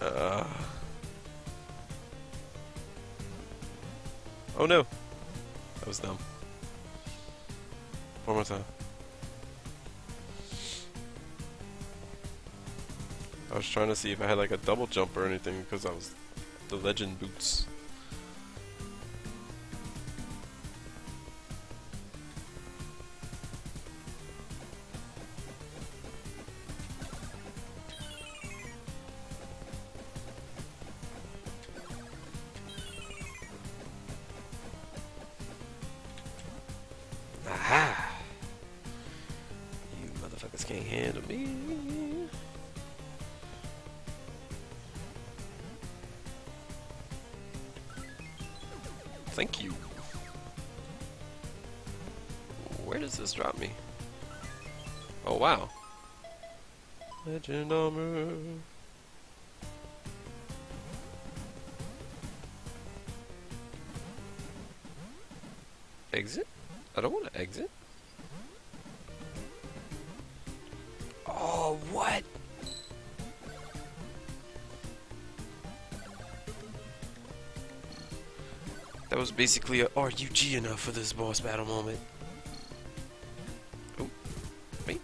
Uh. Oh no! That was dumb. One more time. I was trying to see if I had like a double jump or anything because I was the legend boots. Me. Thank you. Where does this drop me? Oh wow. Legend armor. Exit? I don't want to exit. What? That was basically a are you G enough for this boss battle moment. Oh, wait.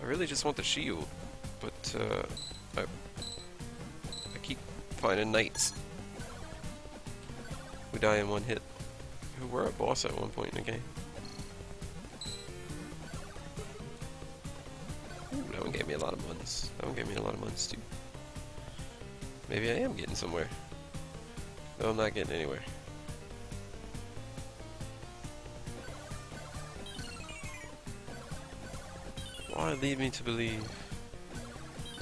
I really just want the shield, but uh, I, I keep finding knights who die in one hit who were a boss at one point in the game. Of months. That one gave me a lot of months too. Maybe I am getting somewhere. No, I'm not getting anywhere. Why lead me to believe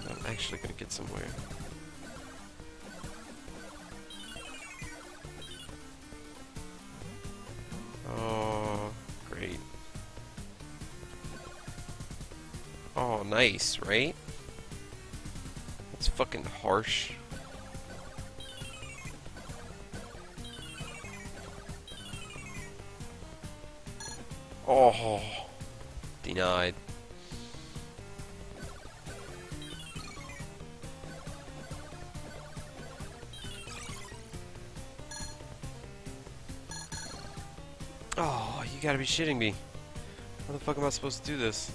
I'm actually gonna get somewhere? Right? That's fucking harsh. Oh, denied. Oh, you gotta be shitting me. How the fuck am I supposed to do this?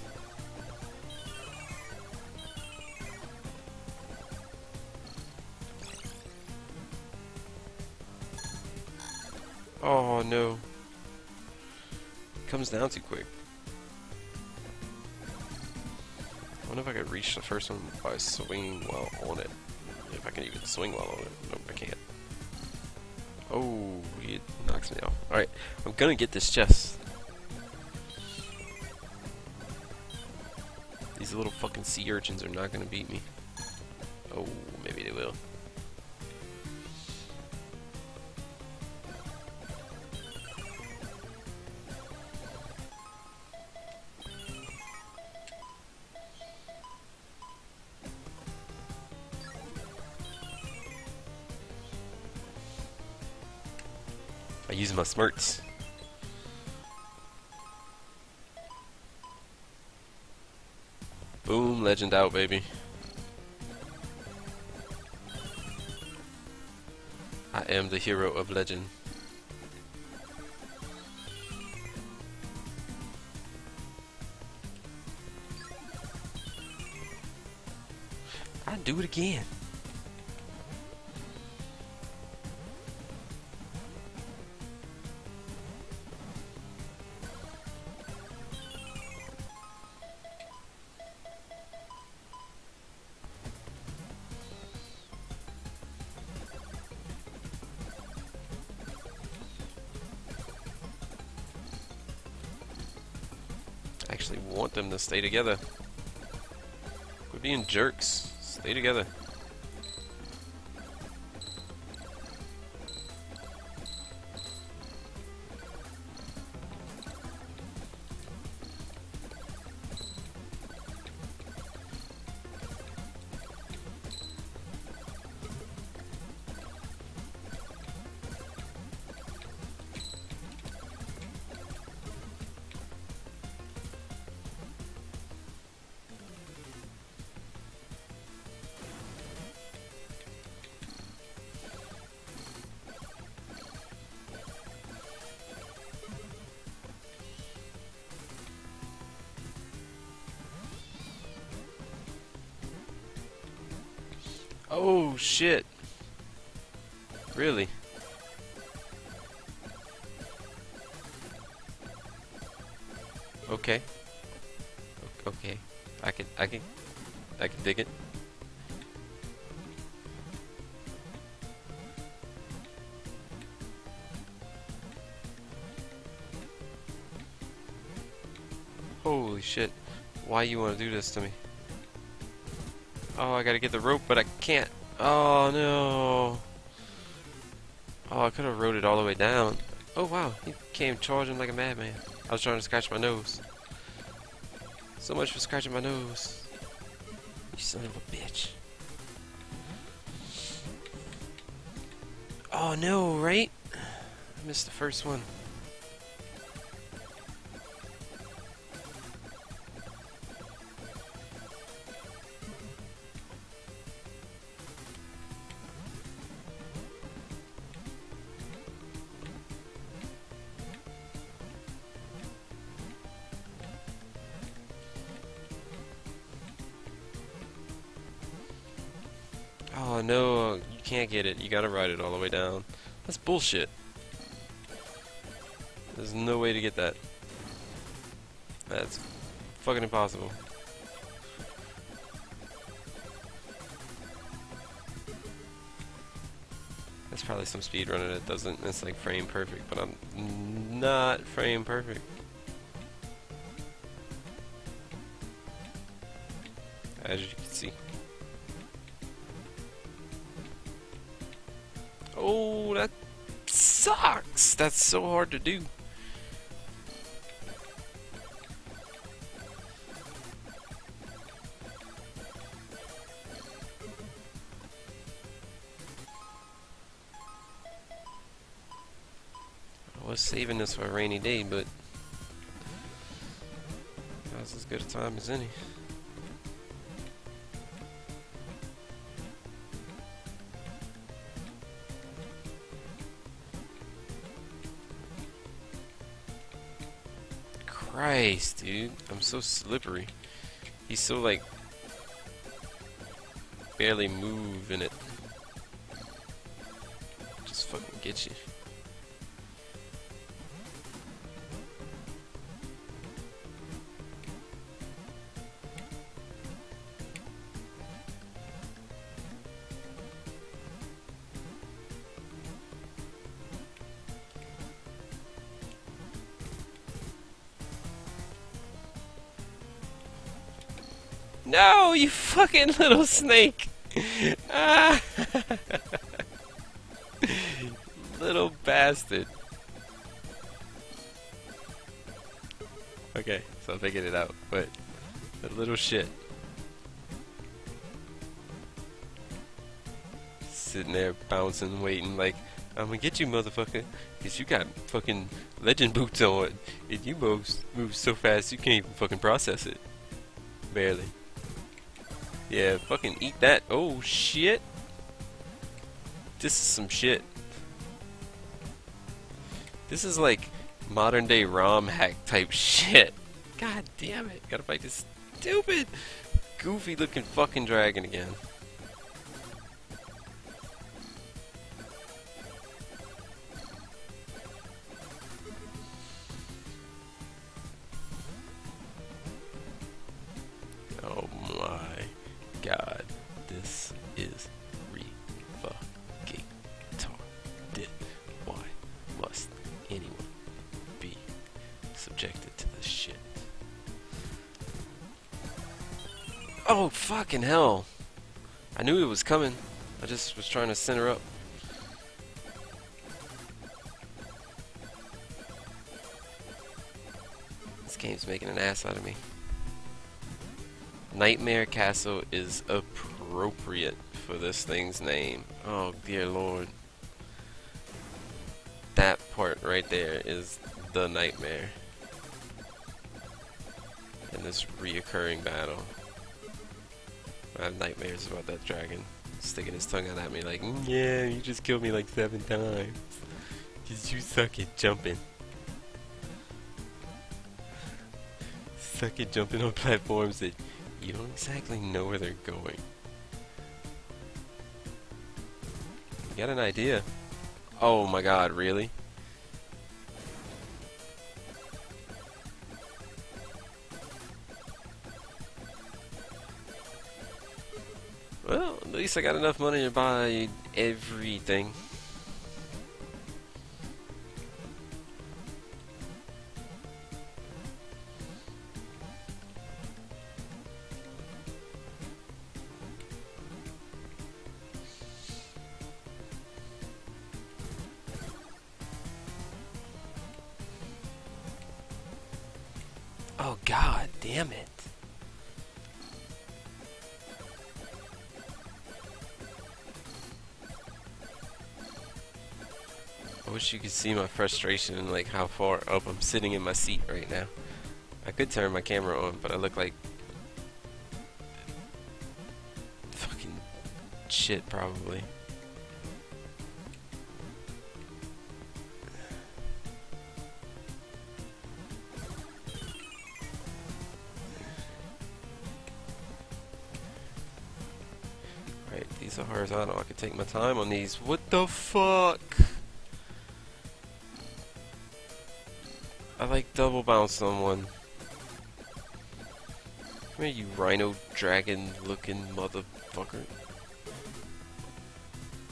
Oh no. It comes down too quick. I wonder if I could reach the first one by swinging while on it. If I can even swing while on it. Nope, I can't. Oh, it knocks me off. Alright, I'm gonna get this chest. These little fucking sea urchins are not gonna beat me. Oh, maybe they will. I use my smarts. Boom, legend out, baby. I am the hero of legend. I do it again. Actually want them to stay together. Quit being jerks. Stay together. Oh shit. Really? Okay. Okay. I can I can I can dig it. Holy shit. Why you want to do this to me? Oh, I gotta get the rope, but I. Oh no. Oh, I could have rode it all the way down. Oh wow, he came charging like a madman. I was trying to scratch my nose. So much for scratching my nose. You son of a bitch. Oh no, right? I missed the first one. Oh no, you can't get it. You gotta ride it all the way down. That's bullshit. There's no way to get that. That's fucking impossible. That's probably some speedrunner that doesn't, it's like frame perfect, but I'm not frame perfect. As you can see. Oh, that sucks! That's so hard to do. I was saving this for a rainy day, but that's as good a time as any. I'm so slippery. He's so, like, barely move in it. Just fucking get you. No, you fucking little snake! Ah. little bastard. Okay, so I figured it out, but the little shit. Sitting there bouncing, waiting, like, I'm gonna get you, motherfucker, because you got fucking legend boots on, and you move, move so fast you can't even fucking process it. Barely. Yeah, fucking eat that. Oh, shit. This is some shit. This is like modern day ROM hack type shit. God damn it. Gotta fight this stupid, goofy looking fucking dragon again. Oh fucking hell! I knew it was coming. I just was trying to center up. This game's making an ass out of me. Nightmare Castle is appropriate for this thing's name. Oh dear lord. That part right there is the nightmare. In this reoccurring battle. I have nightmares about that dragon sticking his tongue out at me like, "Mm, yeah, you just killed me like seven times. Cause you suck at jumping. Suck at jumping on platforms that you don't exactly know where they're going. You got an idea? Oh my god, really? Well, at least I got enough money to buy everything. Oh god damn it. I wish you could see my frustration and like how far up I'm sitting in my seat right now. I could turn my camera on, but I look like fucking shit probably. Right, these are horizontal. I can take my time on these. What the fuck? Like double bounce someone. Come here, you rhino dragon looking motherfucker.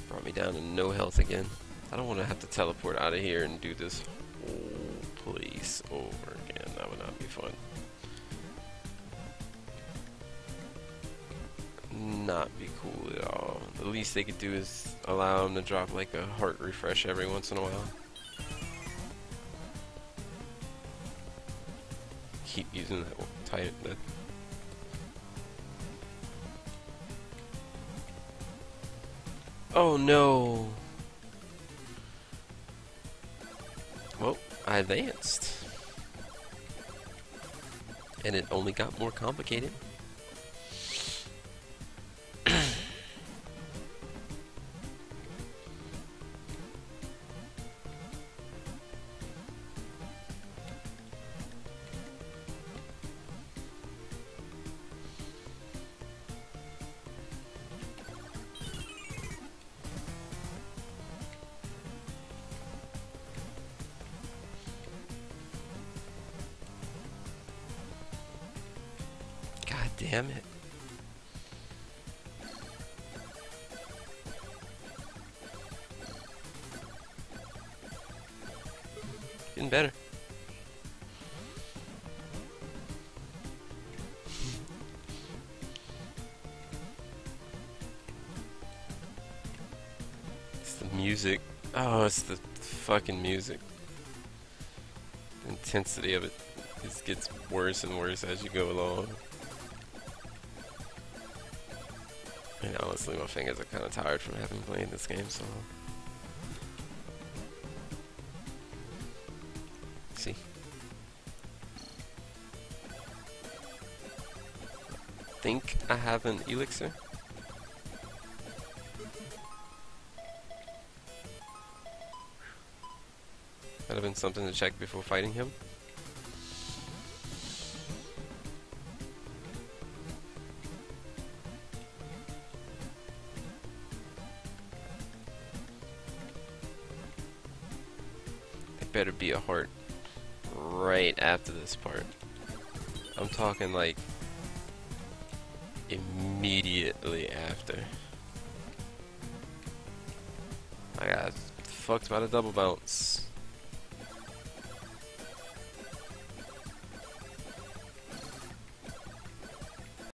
Brought me down to no health again. I don't want to have to teleport out of here and do this whole place over again. That would not be fun. Not be cool at all. The least they could do is allow him to drop like a heart refresh every once in a while. Using that tight that Oh no. Well, I advanced. And it only got more complicated damn it. Getting better. It's the music. Oh, it's the fucking music. The intensity of it just gets worse and worse as you go along. Honestly, my fingers are kind of tired from having played this game so long. See. Think I have an elixir. That'd have been something to check before fighting him. Better be a heart right after this part. I'm talking like immediately after. I got fucked by the double bounce.